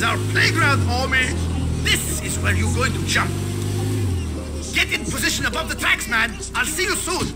is our playground, homie. This is where you're going to jump. Get in position above the tracks, man. I'll see you soon.